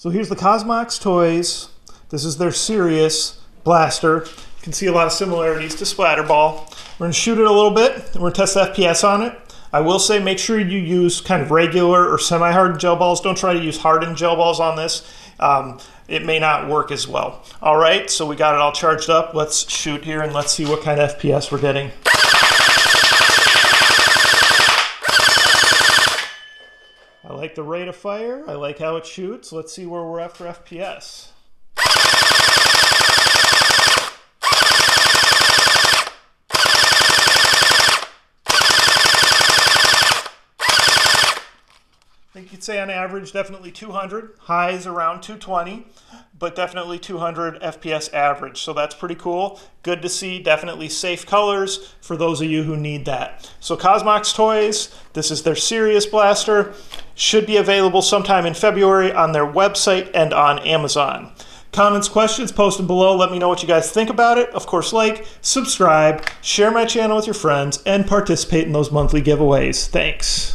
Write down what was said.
So here's the Cosmox Toys. This is their Sirius blaster. You can see a lot of similarities to Splatrball. We're gonna shoot it a little bit, and we're gonna test FPS on it. I will say make sure you use kind of regular or semi-hardened gel balls. Don't try to use hardened gel balls on this. Um, it may not work as well. All right, so we got it all charged up. Let's shoot here and let's see what kind of FPS we're getting. I like the rate of fire. I like how it shoots. Let's see where we're at for FPS. I think you'd say on average, definitely 200. Highs around 220, but definitely 200 FPS average. So that's pretty cool. Good to see. Definitely safe colors for those of you who need that. So Cosmox Toys, this is their Sirius Blaster. Should be available sometime in February on their website and on Amazon. Comments, questions, post them below. Let me know what you guys think about it. Of course, like, subscribe, share my channel with your friends, and participate in those monthly giveaways. Thanks.